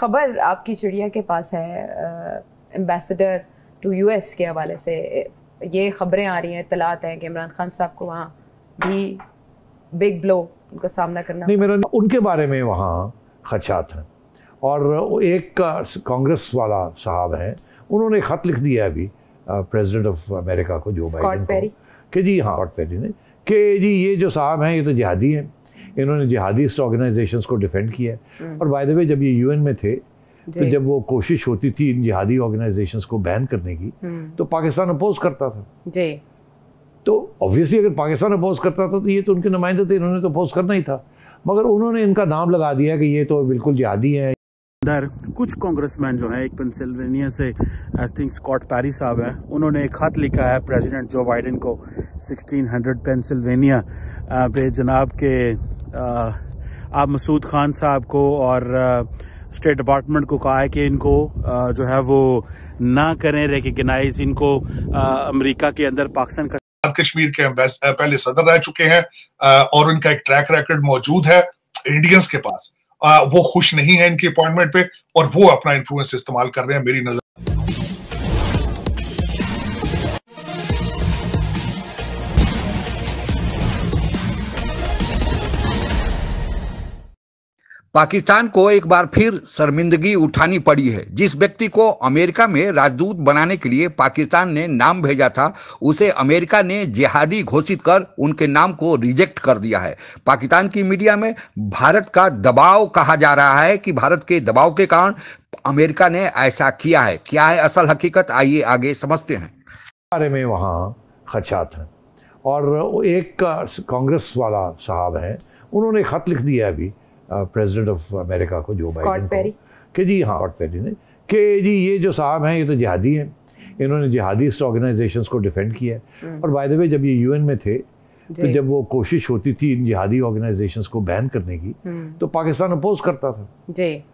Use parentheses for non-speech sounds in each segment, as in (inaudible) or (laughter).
खबर आपकी चिड़िया के पास है एम्बेसडर टू यूएस के हवाले से ये खबरें आ रही हैं इतलात हैं कि इमरान खान साहब को वहाँ भी बिग ब्लो उनका सामना करना नहीं मेरा उनके बारे में वहाँ खदशात हैं। और एक कांग्रेस वाला साहब हैं उन्होंने खत लिख दिया अभी प्रेसिडेंट ऑफ़ अमेरिका को जो बाइडेन को कि जी हाँ स्कॉट पेरी ने कि जी ये जो साहब हैं ये तो जिहादी हैं। इन्होंने जिहादीस्ट ऑर्गेनाइजेशंस को डिफेंड किया है। हम्म। और बाय द वे जब ये यूएन में थे तो जब वो कोशिश होती थी इन जिहादी ऑर्गेनाइजेशंस को बैन करने की हम्म। तो पाकिस्तान अपोज करता था। जी। तो ऑब्वियसली अगर पाकिस्तान अपोज करता था तो ये तो उनके नुमाइंदे थे इन्होंने तो अपोज करना ही था। मगर उन्होंने इनका नाम लगा दिया कि ये तो बिल्कुल जिहादी है। अंदर कुछ कांग्रेसमैन जो हैं एक पेंसिल्वेनिया से आई थिंक स्कॉट पैरी साहब हैं उन्होंने एक खत लिखा है प्रेसिडेंट जो बाइडेन को 1600 पेंसिल्वेनिया पे जनाब के आप मसूद खान साहब को और स्टेट डिपार्टमेंट को कहा है कि इनको जो है वो ना करें रिकगनाइज इनको अमेरिका के अंदर पाकिस्तान का कश्मीर के पहले सदर रह चुके हैं और उनका एक ट्रैक रिकॉर्ड मौजूद है इंडियंस के पास। वो खुश नहीं है इनकी अपॉइंटमेंट पे, और वो अपना इन्फ्लुएंस इस्तेमाल कर रहे हैं, मेरी नज़र पाकिस्तान को एक बार फिर शर्मिंदगी उठानी पड़ी है। जिस व्यक्ति को अमेरिका में राजदूत बनाने के लिए पाकिस्तान ने नाम भेजा था, उसे अमेरिका ने जिहादी घोषित कर उनके नाम को रिजेक्ट कर दिया है। पाकिस्तान की मीडिया में भारत का दबाव कहा जा रहा है कि भारत के दबाव के कारण अमेरिका ने ऐसा किया है। क्या है असल हकीकत? आइए आगे समझते हैं। बारे में वहाँ खदशात हैं। और एक कांग्रेस वाला साहब है, उन्होंने खत लिख दिया अभी। प्रेसिडेंट ऑफ़ अमेरिका को जो बाइडेन को। जी हाँ स्कॉट पेरी ने। कि जी ये जो साहब हैं ये तो जिहादी हैं। इन्होंने जिहादीस्ट ऑर्गेनाइजेशंस को डिफेंड किया है। हम्म। और बाय द वे जब ये यूएन में थे तो जब वो कोशिश होती थी इन जिहादी ऑर्गेनाइजेशंस को बैन करने की हम्म। तो पाकिस्तान अपोज करता था। जी।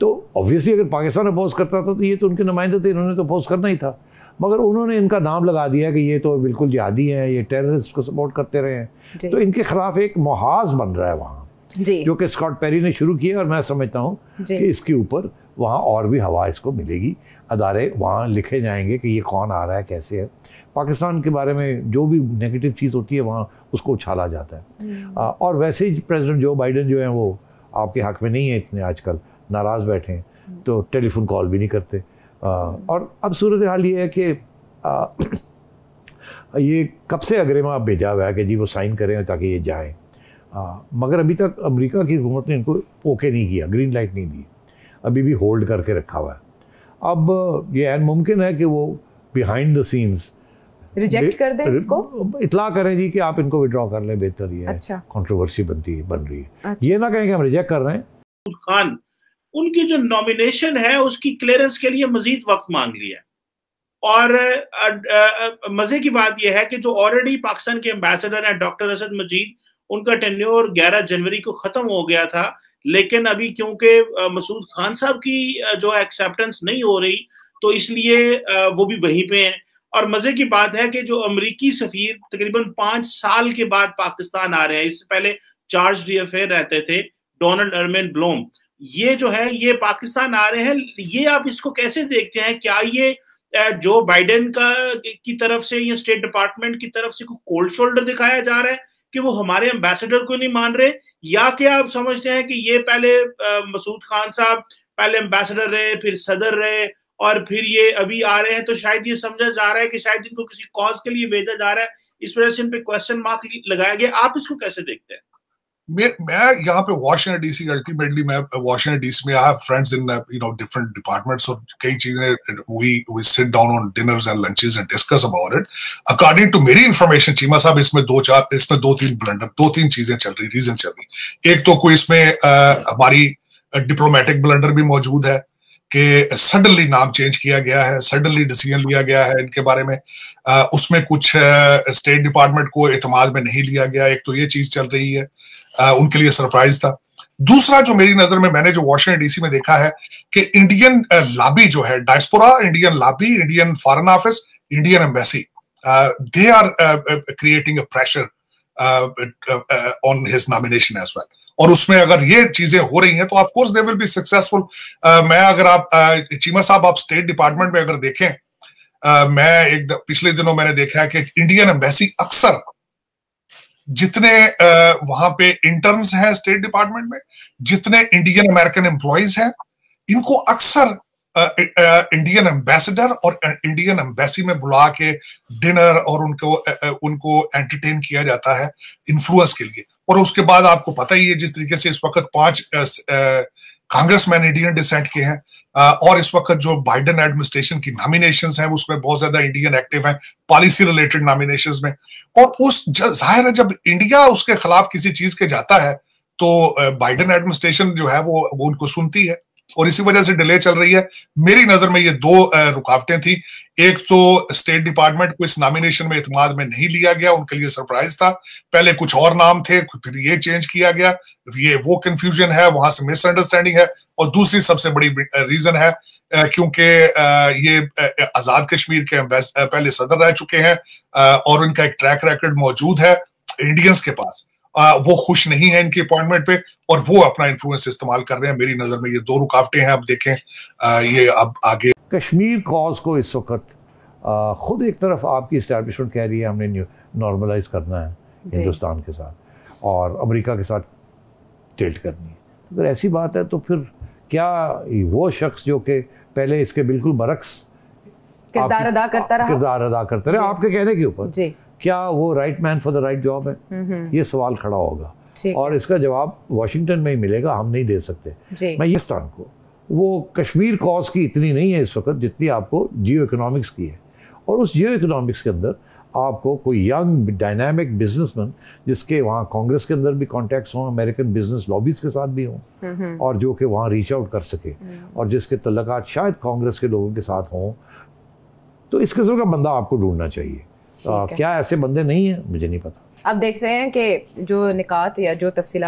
तो ऑब्वियसली अगर पाकिस्तान अपोज करता था तो ये तो उनके नुमाइंदे थे इन्होंने तो अपोज करना ही था। मगर उन्होंने इनका नाम लगा दिया कि ये तो बिल्कुल जिहादी हैं ये टेररिस्ट को सपोर्ट करते रहे हैं। तो इनके खिलाफ एक मुहाज बन रहा है वहाँ। जो। कि स्कॉट पेरी ने शुरू किया और मैं समझता हूँ कि इसके ऊपर वहाँ और भी हवा इसको मिलेगी। अदारे वहाँ लिखे जाएँगे कि ये कौन आ रहा है कैसे है। पाकिस्तान के बारे में जो भी नेगेटिव चीज़ होती है वहाँ उसको उछाला जाता है। हम्म। आ, और वैसे ही प्रेसिडेंट जो बाइडन जो है वो आपके हक में नहीं है इतने आजकल नाराज़ बैठे हैं हम्म। तो टेलीफोन कॉल भी नहीं करते। आ, और अब सूरत हाल ये है कि (clears throat) ये कब से अग्रिमा भेजा हुआ है कि जी वो साइन करें ताकि ये जाएँ? हाँ मगर अभी तक अमेरिका की हुकूमत ने इनको ओके नहीं किया ग्रीन लाइट नहीं दी। अभी भी होल्ड करके रखा हुआ है। अब ये एन मुमकिन है कि वो बिहाइंड द सीन्स रिजेक्ट कर दें इसको? इतला करें जी कि आप इनको विड्रॉ कर लें बेहतर ये अच्छा। कंट्रोवर्सी बनती है बन रही है। अच्छा। ये ना कहें कि हम रिजेक्ट कर रहे हैं। खान उनकी जो नॉमिनेशन है उसकी क्लियरेंस के लिए मजीद वक्त मांग लिया और मज़े की बात यह है कि जो ऑलरेडी पाकिस्तान के एम्बेसडर हैं डॉक्टर असद मजीद उनका टेन्योर 11 जनवरी को खत्म हो गया था, लेकिन अभी क्योंकि मसूद खान साहब की जो एक्सेप्टेंस नहीं हो रही तो इसलिए वो भी वहीं पे हैं। और मज़े की बात है कि जो अमरीकी सफीर तकरीबन पाँच साल के बाद पाकिस्तान आ रहे हैं, इससे पहले चार्ज डी अफेयर रहते थे, डोनाल्ड अर्मेन ब्लोम। ये जो है, ये पाकिस्तान आ रहे हैं, ये आप इसको कैसे देखते हैं? क्या ये जो बाइडेन का, की तरफ़ से या स्टेट डिपार्टमेंट की तरफ़ से कोल्ड शोल्डर दिखाया जा रहा है? कि वो हमारे एम्बेसडर को नहीं मान रहे, या क्या आप समझते हैं कि ये पहले मसूद खान साहब पहले एम्बेसडर रहे, फिर सदर रहे, और फिर ये अभी आ रहे हैं तो शायद ये समझा जा रहा है कि शायद इनको किसी कॉज के लिए भेजा जा रहा है। इस वजह से इन पे क्वेश्चन मार्क लगाया गया। आप इसको कैसे देखते हैं? मैं यहाँ पे वॉशिंगटन डीसी अल्टीमेटली मैं वॉशिंगटन डीसी में आई friends in you know different departments और कई चीज़ें we we sit down on dinners and lunches and discuss about it according to मेरी इंफॉर्मेशन चीमा साहब इसमें दो चार इसमें दो तीन ब्लंडर दो तीन चीज़ें चल रही रीजन चल रही। एक तो कोई इसमें हमारी डिप्लोमेटिक ब्लंडर भी मौजूद है कि सडनली नाम चेंज किया गया है सडनली डिसीज़न लिया गया है इनके बारे में। आ, उसमें कुछ स्टेट डिपार्टमेंट को एतमाद में नहीं लिया गया। एक तो ये चीज़ चल रही है। आ, उनके लिए सरप्राइज़ था। दूसरा जो मेरी नज़र में मैंने जो वॉशिंगटन डीसी में देखा है कि इंडियन लाबी जो है diaspora Indian lobby Indian foreign office Indian embassy they are creating a pressure on his nomination as well और उसमें अगर ये चीज़ें हो रही हैं तो of course they will be successful मैं अगर आप uh, चीमा साहब आप स्टेट डिपार्टमेंट में अगर देखें uh, मैं एक द, पिछले दिनों मैंने देखा है कि इंडियन एम्बेसी अक्सर जितने वहाँ पे इंटर्न्स हैं स्टेट डिपार्टमेंट में, जितने इंडियन अमेरिकन एम्प्लॉयज़ हैं, इनको अक्सर इंडियन एम्बेसडर और इंडियन एम्बेसी में बुला के डिनर और उनको उनको एंटरटेन किया जाता है इन्फ्लुएंस के लिए। और उसके बाद आपको पता ही है, जिस तरीके से इस वक्त पाँच कांग्रेसमैन इंडियन डिसेंट के हैं और इस वक्त जो बाइडन एडमिनिस्ट्रेशन की नॉमिनेशन है उसमें बहुत ज़्यादा इंडियन एक्टिव है पॉलिसी रिलेटेड नॉमिनेशन में। और उस ज़ाहिर है जब इंडिया उसके खिलाफ किसी चीज़ के जाता है तो बाइडन एडमिनिस्ट्रेशन जो है वो वो उनको सुनती है। और इसी वजह से डिले चल रही है। मेरी नज़र में ये दो रुकावटें थी। एक तो स्टेट डिपार्टमेंट को इस नॉमिनेशन में इतमाद में नहीं लिया गया, उनके लिए सरप्राइज़ था। पहले कुछ और नाम थे फिर ये चेंज किया गया। ये वो कंफ्यूजन है, वहाँ से मिसअंडरस्टैंडिंग है। और दूसरी सबसे बड़ी रीजन है क्योंकि ये आज़ाद कश्मीर के पहले सदर रह चुके हैं और उनका एक ट्रैक रिकॉर्ड मौजूद है इंडियंस के पास। वो खुश नहीं है इनकी अपॉइंटमेंट पे और वो अपना इन्फ्लुएंस इस्तेमाल कर रहे हैं। मेरी नज़र में ये दो रुकावटें हैं। अब देखें ये अब आगे कश्मीर कॉज को इस वक्त खुद एक तरफ़ आपकी इस्टेब्लिशमेंट कह रही है हमने नॉर्मलाइज करना है हिंदुस्तान के साथ और अमेरिका के साथ टिल्ट करनी है। तो अगर ऐसी बात है तो फिर क्या वो शख्स जो कि पहले इसके बिल्कुल बरक्स किरदार अदा करता रहा? किरदार अदा करते रहे। आपके कहने के ऊपर। क्या वो right man for the right job है? ये सवाल खड़ा होगा। और इसका जवाब वाशिंगटन में ही मिलेगा हम नहीं दे सकते। मैं ये स्थान को वो कश्मीर कॉज की इतनी नहीं है इस वक्त जितनी आपको जियो इकोनॉमिक्स की है। और उस जियो इकोनॉमिक्स के अंदर आपको कोई यंग डायनामिक बिजनेसमैन जिसके वहाँ कांग्रेस के अंदर भी कॉन्टैक्ट्स हों अमेरिकन बिज़नेस लॉबीज के साथ भी हों और जो कि वहाँ रीच आउट कर सके हम्म। और जिसके तल्लक शायद कांग्रेस के लोगों के साथ हों तो इस किस्म का बंदा आपको ढूंढना चाहिए। आ, क्या ऐसे बंदे नहीं है? मुझे नहीं पता। अब देख रहे हैं कि जो निकात या जो तफसीत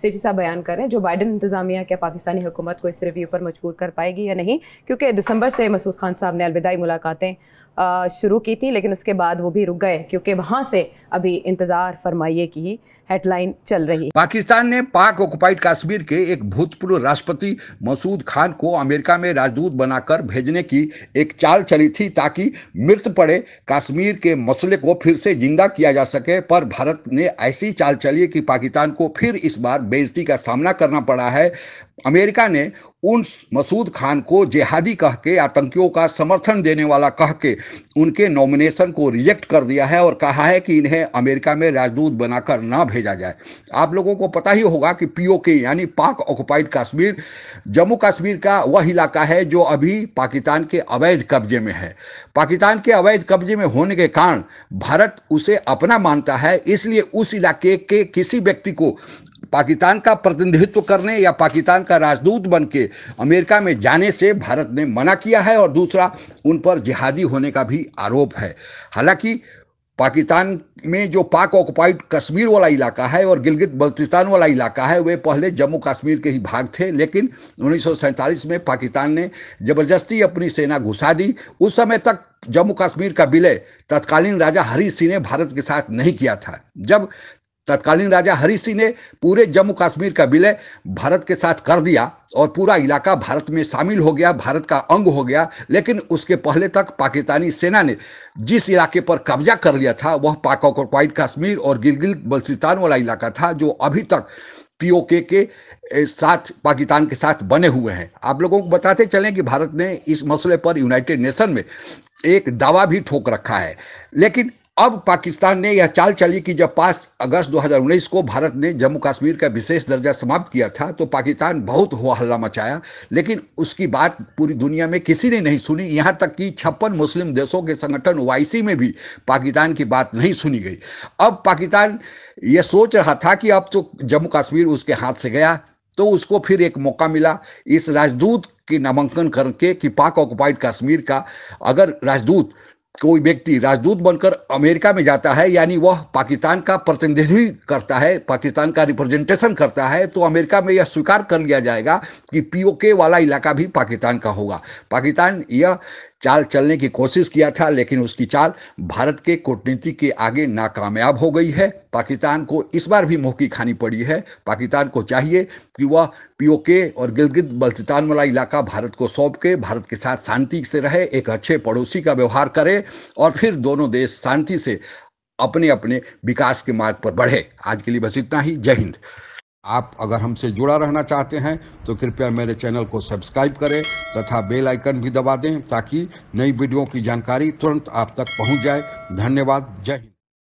सिटी साहब बयान करें रहे हैं जो बाइडन इंतजामिया क्या पाकिस्तानी हुकूमत को इस रिव्यू पर मजबूर कर पाएगी या नहीं क्योंकि दिसंबर से मसूद खान साहब ने अलविदाई मुलाकातें शुरू की थी लेकिन उसके बाद वो भी रुक गए क्योंकि वहाँ से अभी इंतज़ार फरमाइए की हेडलाइन चल रही पाकिस्तान ने पाक ऑक्युपाइड कश्मीर के एक भूतपूर्व राष्ट्रपति मसूद खान को अमेरिका में राजदूत बनाकर भेजने की एक चाल चली थी ताकि मृत पड़े कश्मीर के मसले को फिर से ज़िंदा किया जा सके, पर भारत ने ऐसी चाल चली कि पाकिस्तान को फिर इस बार बेइज्जती का सामना करना पड़ा है। अमेरिका ने उन मसूद खान को जिहादी कह के, आतंकियों का समर्थन देने वाला कह के, उनके नॉमिनेशन को रिजेक्ट कर दिया है और कहा है कि इन्हें अमेरिका में राजदूत बनाकर ना भेजा जाए। आप लोगों को पता ही होगा कि पीओके यानी पाक ऑक्युपाइड कश्मीर, जम्मू कश्मीर का वह इलाका है जो अभी पाकिस्तान के अवैध कब्जे में है। पाकिस्तान के अवैध कब्जे में होने के कारण भारत उसे अपना मानता है, इसलिए उस इलाके के किसी व्यक्ति को पाकिस्तान का प्रतिनिधित्व करने या पाकिस्तान का राजदूत बन के अमेरिका में जाने से भारत ने मना किया है और दूसरा, उन पर जिहादी होने का भी आरोप है। हालाँकि, पाकिस्तान में जो पाक ऑक्युपाइड कश्मीर वाला इलाका है और गिलगित बल्तिस्तान वाला इलाका है, वे पहले जम्मू कश्मीर के ही भाग थे, लेकिन उन्नीस सौ सैंतालीस में पाकिस्तान ने ज़बरदस्ती अपनी सेना घुसा दी। उस समय तक जम्मू कश्मीर का विलय तत्कालीन राजा हरी सिंह ने भारत के साथ नहीं किया था। जब तत्कालीन राजा हरि सिंह ने पूरे जम्मू कश्मीर का विलय भारत के साथ कर दिया और पूरा इलाका भारत में शामिल हो गया, भारत का अंग हो गया। लेकिन उसके पहले तक पाकिस्तानी सेना ने जिस इलाके पर कब्जा कर लिया था, वह पाक कश्मीर और गिलगित बल्चिस्तान वाला इलाका था, जो अभी तक पीओके के साथ, पाकिस्तान के साथ बने हुए हैं। आप लोगों को बताते चलें कि भारत ने इस मसले पर यूनाइटेड नेशन में एक दावा भी ठोक रखा है। लेकिन अब पाकिस्तान ने यह चाल चली कि जब पाँच अगस्त 2019 को भारत ने जम्मू कश्मीर का विशेष दर्जा समाप्त किया था तो पाकिस्तान बहुत हुआ हल्ला मचाया। लेकिन उसकी बात पूरी दुनिया में किसी ने नहीं सुनी। यहाँ तक कि छप्पन मुस्लिम देशों के संगठन ओआईसी में भी पाकिस्तान की बात नहीं सुनी गई। अब पाकिस्तान ये सोच रहा था कि अब तो जम्मू कश्मीर उसके हाथ से गया तो उसको फिर एक मौका मिला इस राजदूत के नामांकन करके कि पाक ऑक्युपाइड कश्मीर का। अगर राजदूत कोई व्यक्ति राजदूत बनकर अमेरिका में जाता है, यानी वह पाकिस्तान का प्रतिनिधि करता है, पाकिस्तान का रिप्रेजेंटेशन करता है तो अमेरिका में यह स्वीकार कर लिया जाएगा कि पीओके वाला इलाका भी पाकिस्तान का होगा। पाकिस्तान यह चाल चलने की कोशिश किया था, लेकिन उसकी चाल भारत के कूटनीति के आगे नाकामयाब हो गई है। पाकिस्तान को इस बार भी मुँह की खानी पड़ी है। पाकिस्तान को चाहिए कि वह पीओके और गिलगित बल्तिस्तान वाला इलाका भारत को सौंप के भारत के साथ शांति से रहे, एक अच्छे पड़ोसी का व्यवहार करे और फिर दोनों देश शांति से अपने अपने विकास के मार्ग पर बढ़े। आज के लिए बस इतना ही। जय हिंद। आप अगर हमसे जुड़ा रहना चाहते हैं तो कृपया मेरे चैनल को सब्सक्राइब करें तथा बेल आइकन भी दबा दें ताकि नई वीडियो की जानकारी तुरंत आप तक पहुँच जाए। धन्यवाद। जय हिंद।